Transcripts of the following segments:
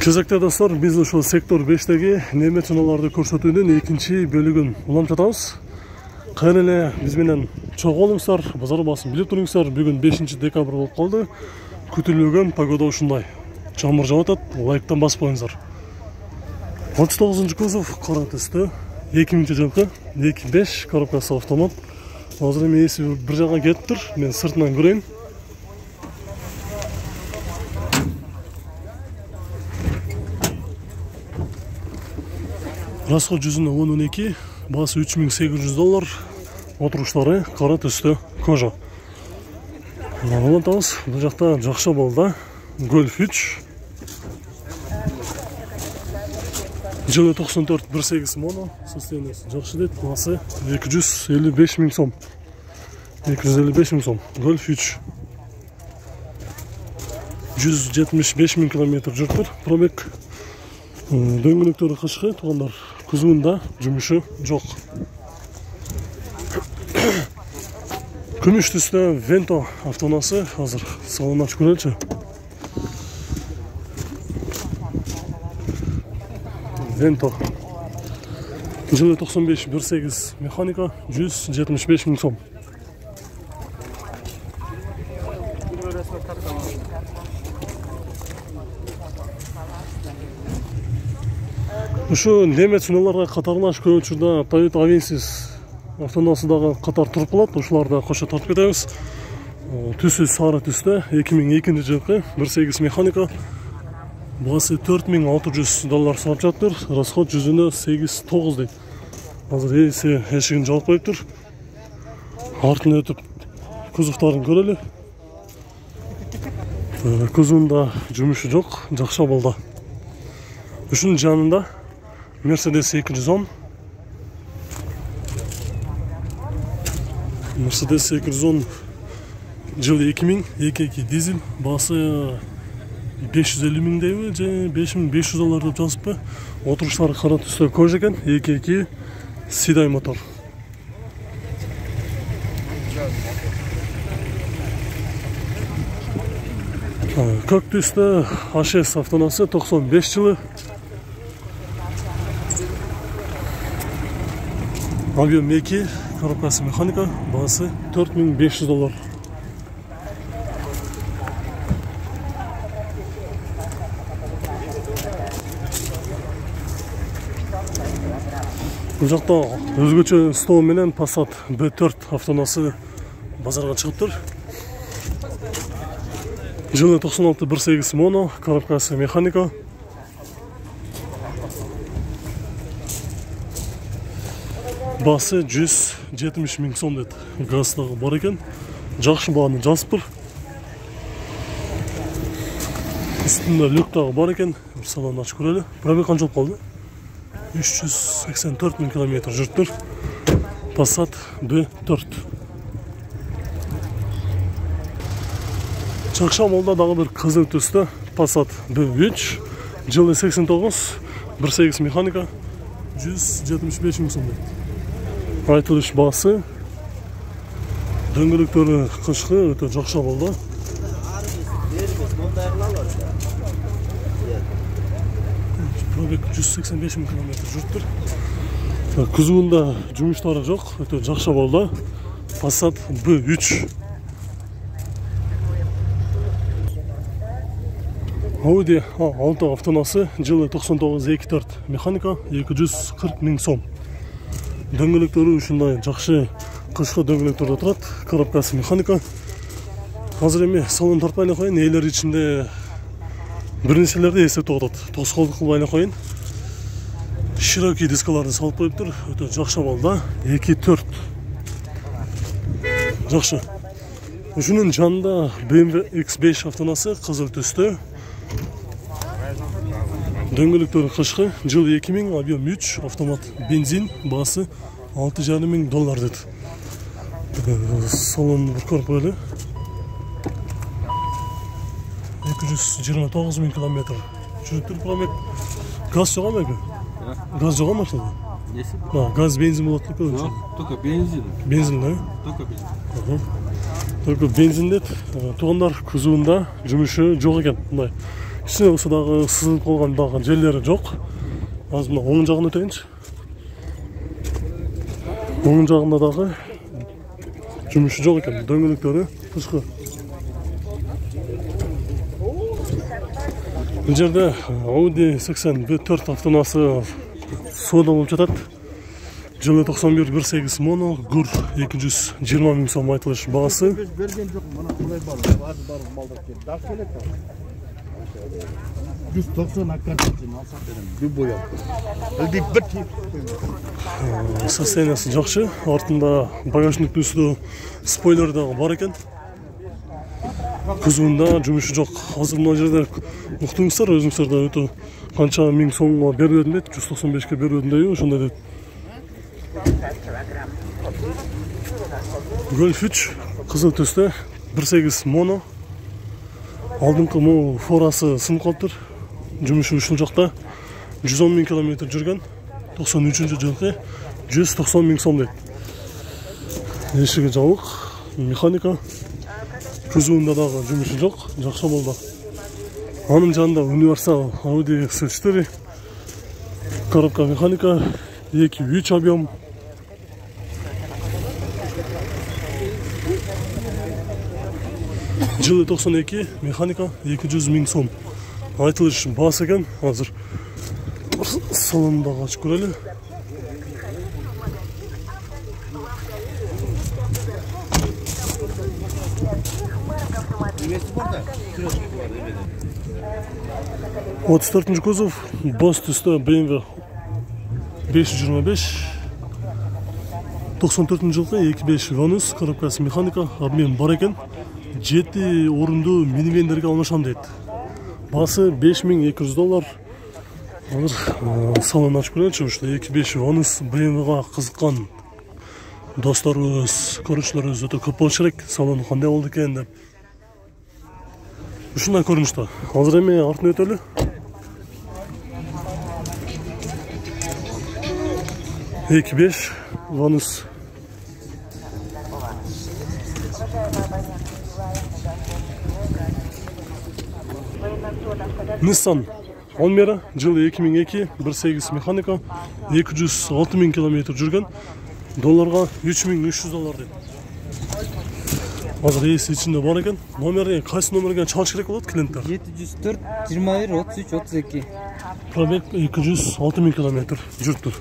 кезекте достор биз ушул сектор бештеги немет чыналарды көрсөтүүнүн экинчи бөлүгүн улантып жатабыз кайра эле биз менен чогуу болуңуздар базар баасын билип туруңуздар бүгүн бешинчи декабрь болуп калды күтүлбөгөн погода ушундай жамыр жаап атат лайктан кузов кара түстө эки миңинчи жылкы эки беш коробкасы автомат азыр эми ээси бир жакка кетиптир мен сыртынан көрөйүн расход жүзүнө он он эки баасы үч миң сегиз жүз доллар. Отуруштары кара түстө кожа улантабыз бул жакта жакшы болду гольф үч жылы токсон төрт бир сегиз моно. Баасы эки жүз элүү беш миң сом. Эки жүз элүү беш миң сом. Гольф үч жүз жетимиш беш миң километр жүрүптүр пробег. Дөңгөлөктөрү кышкы туугандар кузовунда жумушу жок күмүш түстө венто автоунаасы азыр салонун ачып көрөлүчү венто жылы токсон беш бир сегиз механика жүз жетимиш беш миң сом ушу немец унааларга катарлаш көп учурда toyota avensis автоунаасы дагы катар туруп калат ушуларды кошо тартып кетебиз түсү сары түстө эки миң экинчи жылкы бир сегиз механика алты жүз доллар сурап жатыптыр расход жүзүнө сегиз тогуз дейт азыр ээси эшигин жаап коюптур артына өтүп кузовдорун көрөлү кузовунда жумушу жок жакшы абалда ушунун жанында Mercedes 210 Mercedes 210 жылы 2000 22 дизель баасы 550 миң дейби же 5500 доллар деп жазыппы отуруштары кара түстө кожа экен 22 сидай мотор көк түстө HS автоунаасы 95 жылы объем 2 коробкасы механика бағасы 4500 доллар бұл жақта өзгөчө стол менен passat b4 автоунаасы базарга чыгыптыр жылы 96 18 моно коробкасы механика басы 170 миң сом деді. Газ дагы бар екен. Жакшы бааны жазыптыр үстүндө люк дагы бар экен салонун ачып көрөлү пробег канча болуп калды үч жүз сексен төрт миң километр жүрүптүр passat b төрт. Жакшы амалда дагы бир кызыл түстө passat b үч жылы сексен тогуз бир сегиз механика. Жүз жетимиш беш миң сом дейт айтылыш басы. Дөңгөлөктөрү кышкы өтө жакшы болду пробег жүз сексен беш миң километр жүрүптүр кузовунда жумуштары жок өтө жакшы болду passat b үч audi a алты автоунаасы жылы токсон тогуз эки төрт механика эки жүз кырк миң сом. Дөңгөлөктөрү ушундай жакшы кышкы дөңгөлөктөрдө турат коробкасы механика. Азыр эми салон тартпай эле коеюн ээлер ичинде бир нерселерди эстетип атат тоскоолдук кылбай эле широкий дискаларды салып коюптур өтө жакшы абалда эки төрт. Жакшы ушунун жанында bmw x беш автоунаасы кызыл түстө дөңгөлөктөрү кышкы жыл эки миң объем үч автомат бензин баасы алты жарым миң доллар дейт салонун бір көрүп коелу эки жүз жыйырма тогуз миң километр. Жүрүптүр пробег газ жок эми газ жок машинада Если газ бензин болот деп только бензин. бензин да? Только бензин. только бензин деді. Туғандар кузовында жұмысы жоқ екен. Мындай. кичине болсо дагы сызылып калган дагы жерлери жок. Азыр мына оң жагына өтөйүнчү. Оң жагында дагы жумушу жок экен дөңгөлөктөрү тышкы. Бул жерде ауди сексен б төрт автоунаасы соода болуп жатат. Жылы токсон бир бир сегиз моно гур эки жүз жыйырма миң сом айтылыш баасы 190 hakikaten алсақ беремін любой ілбей бір жақсы артында багажниктің үсті спойлер дағы бар екен кузовында жұмысы жоқ азыр мына жерде ұқтыңыздар өзіңіздер да өте қанша мың сомға берілетін дейді жүз тоқсан бешке берілетін дейді ошондай дейді гольф үч қызыл түсті бір сегіз моно алдыңғы могу форасы сынып қалыптыр жұмысы ушул жакта жүз он миң километр жүрген токсон үчүнчү жылкы жүз токсон миң сом дейт эшиги жабык механика. Кузовунда дагы жұмысы жок. Жакшы болду. Анын жанында универсал ауди с четыре коробка механика эки үч объем жылы токсон эки механика эки жүз миң сом. Айтылыш баасы экен азыр салонун дагы ачып көрөлү отуз төртүнчү кузов боз түстө bmw беш жүз жыйырма беш токсон төртүнчү жылкы эки беш ванус коробкасы механика обмен бар экен жети орунду минивендерге алмашам дейт баасы беш миң эки жүз доллар. Азыр салон ачып көрөйүнчү ушул эки беш ванус bmwга кызыккан досторубуз көрүүчүлөрүбүз өтө көп болушу керек. Салону кандай болду экен деп. Ушундай көрүнүштө азыр эми артына өтөлү эки беш ванус. Nissan Almera жылы 2002 1.8 механика 206 миң километр жүрген долларға 3300 доллар дейді азыр ээси ичинде бар экен номери кайсы номерге чалыш керек болот клиенттер жети жүз төрт жыйырма бир отуз үч отуз эки пробег 206 миң километр жүрүптүр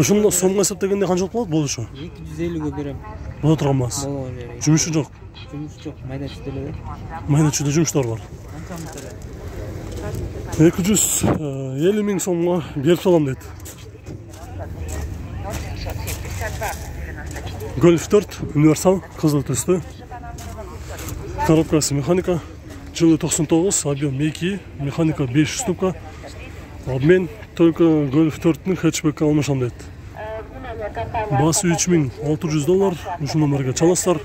ошондо сомго эсептегенде канчалык болот болушу эки жүз элүүгө берем боло турган баасы боло берейин жумушу жок жумуш жок майда чүйдө эле да майда чүйдө жумуштар бар эки жүз элүү миң сомго берип салам дейт гольф төрт универсал кызыл түстүү коробкасы механика жылы токсон тогуз объем эки механика беш штука обмен только гольф төрттүн хэтчбекке алмашам дейт Басы 3600 доллар э, ушул номерге чаласыздар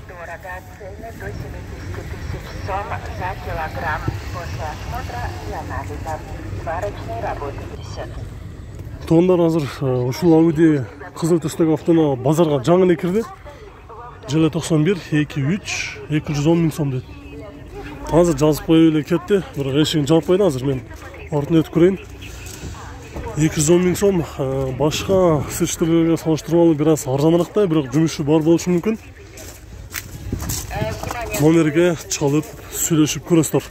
за азыр ұшыл әуеде қызыл түстегі автона базарға жаңын екірді. Жылы 91, 2-3, 210 мін сом деді. Азыр жазып қойы өле кетті, бірақ ешігін жалпайды азыр мен артын өтіп. 210 мың сом э, башқа сүріштірлерге салыштырмалы біраз арзанырақтай бірақ жумушу бар болушы мүмкін номерге чалып сөйлешіп көресіздер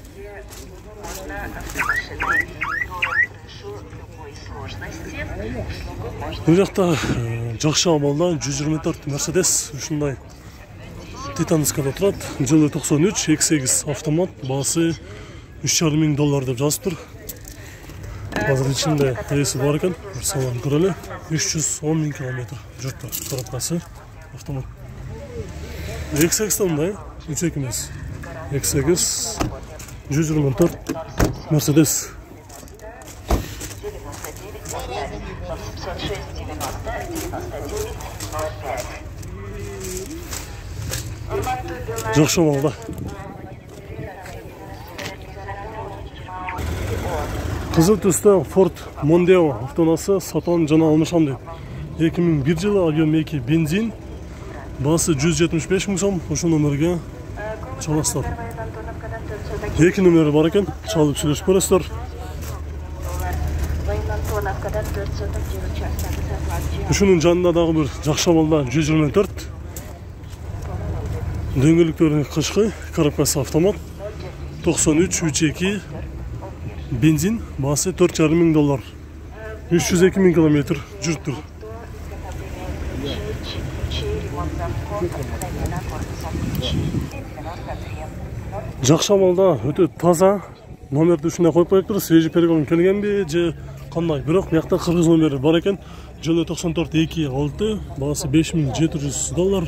бұл жақта э, жақсы амалда 124 мерседес ушундай титанскада тұрады жылы 93 28 автомат басы жарым миң доллар деп жазып тұр экен бир салонун көрөлү үч жүз он миң километр жүрүптүр коробкасы автомат. Эки сегиз да мындай үч эки эмес эки сегиз жүз жыйырма төрт мерседес 806 90 99 05. жакшы абалда кызыл түстө форд мондео автоунаасы сатам жана алмашам дейт эки миң бир жылы объем эки бензин баасы жүз жетимиш беш миң сом ушул номерге чаласыздар эки номери бар экен чалып сүйлөшүп көрөсүздөр Военноантоновкадан 4 соток жер участогы сатылат. ушунун жанында дагы бир жакшамалда жүз жыйырма төрт дөңгөлөктөрү кышкы коробкасы автомат токсон үч үч эки бензин баасы төрт жарым миң доллар. үч жүз эки миң километр ключи. 93. жакшамалда өтө таза номерди ушундай коюп коюптур свежий перегон келгенби же кандай бирок биякта кыргыз номери бар экен жолу токсон төрт эки алты баасы беш миң жети жүз доллар.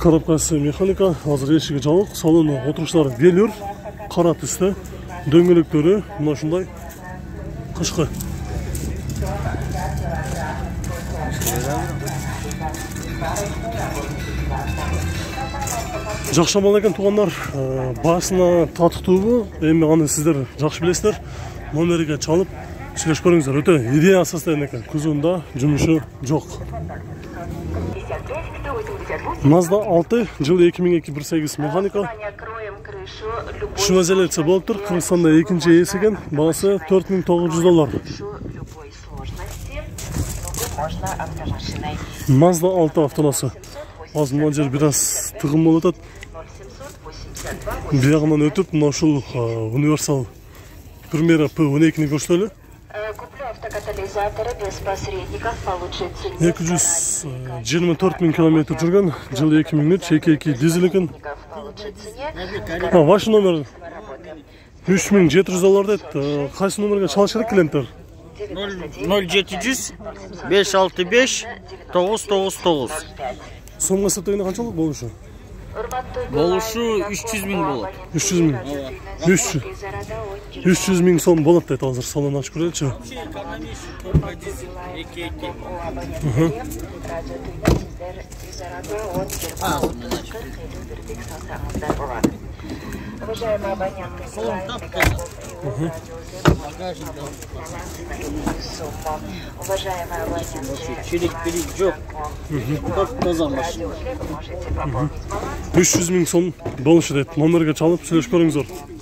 Коробкасы механика азыр эшиги жабык салону отуруштары велюр кара түстө дөңгөлөктөрү мына ушундай кышкы жакшамал экен туугандар Э, баасына татыктуубу эми аны сиздер жакшы билесиздер номериге чалып сүйлөшүп көрүңүздөр өтө идея состояние жумушу жок 55, 188. мазда алты жылы эки миң эки бир сегиз механика. Экинчи ээси экен баасы төрт миң тогуз жүз доллар мазда алты автонасы азыр мына жер бир аз тыгын болуп атат 0782 биягынан өтүп мына ушул э, универсал. Примера п он эки жүз жыйырма төрт миң километр жүргөн жылы эки миң үч эки эки дизель экен ваш номер? Үч миң жети жүз доллар дейт кайсы номерге чалыш керек клиенттер 0 700 565 999. сомго эсептегенде канчалык болушу Болушу 300 миң болот. үч жүз миң үч жүз үч жүз миң сом болот дейт азыр салон ачып көрөлүчү Уважаемые абоненты, Çelik bilik yok. Çok таза машина. үч жүз миң сом номерге чалып сүйлөшүп көрүңүздөр